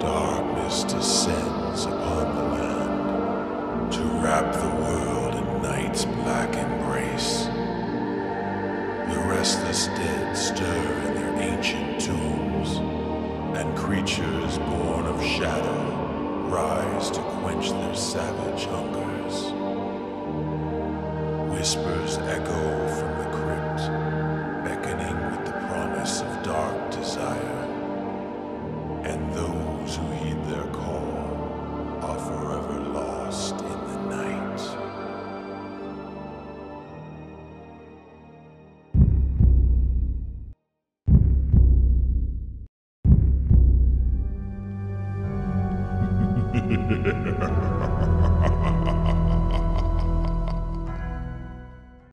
darkness descends upon the land to wrap the world in night's black embrace. The restless dead stir in their ancient tombs, and creatures born of shadow rise to quench their savage hungers. Whispers echo And those who heed their call are forever lost in the night.